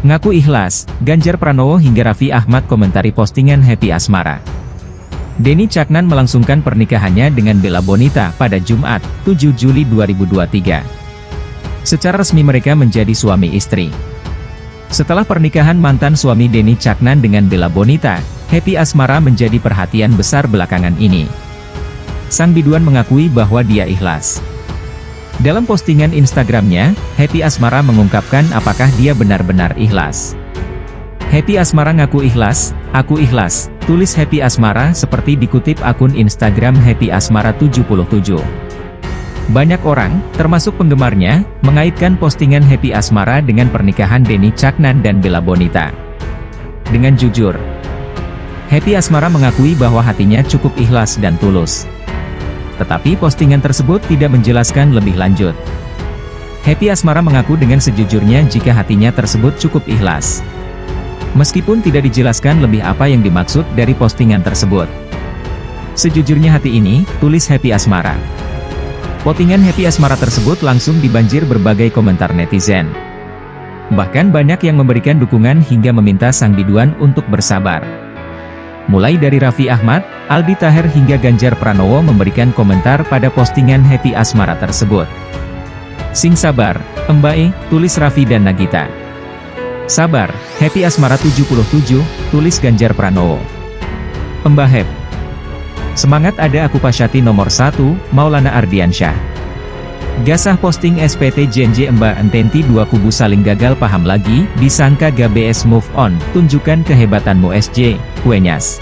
Ngaku ikhlas, Ganjar Pranowo hingga Raffi Ahmad komentari postingan Happy Asmara. Denny Caknan melangsungkan pernikahannya dengan Bella Bonita pada Jumat, 7 Juli 2023. Secara resmi mereka menjadi suami istri. Setelah pernikahan mantan suami Denny Caknan dengan Bella Bonita, Happy Asmara menjadi perhatian besar belakangan ini. Sang biduan mengakui bahwa dia ikhlas. Dalam postingan Instagramnya, Happy Asmara mengungkapkan apakah dia benar-benar ikhlas. Happy Asmara ngaku ikhlas, aku ikhlas, tulis Happy Asmara seperti dikutip akun Instagram Happy Asmara 77. Banyak orang, termasuk penggemarnya, mengaitkan postingan Happy Asmara dengan pernikahan Denny Caknan dan Bella Bonita. Dengan jujur, Happy Asmara mengakui bahwa hatinya cukup ikhlas dan tulus. Tetapi postingan tersebut tidak menjelaskan lebih lanjut. Happy Asmara mengaku dengan sejujurnya jika hatinya tersebut cukup ikhlas. Meskipun tidak dijelaskan lebih apa yang dimaksud dari postingan tersebut. Sejujurnya hati ini, tulis Happy Asmara. Postingan Happy Asmara tersebut langsung dibanjir berbagai komentar netizen. Bahkan banyak yang memberikan dukungan hingga meminta sang biduan untuk bersabar. Mulai dari Raffi Ahmad, Aldi Taher hingga Ganjar Pranowo memberikan komentar pada postingan Happy Asmara tersebut. Sing sabar, Embae, tulis Raffi dan Nagita. Sabar, Happy Asmara 77, tulis Ganjar Pranowo. Pembahep. Semangat ada aku Pasyati nomor 1, Maulana Ardiansyah. Gasah posting SPT JNJ Emba Ententi dua kubu saling gagal paham lagi, disangka GBS move on, tunjukkan kehebatanmu SJ, Kuenyas.